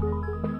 Música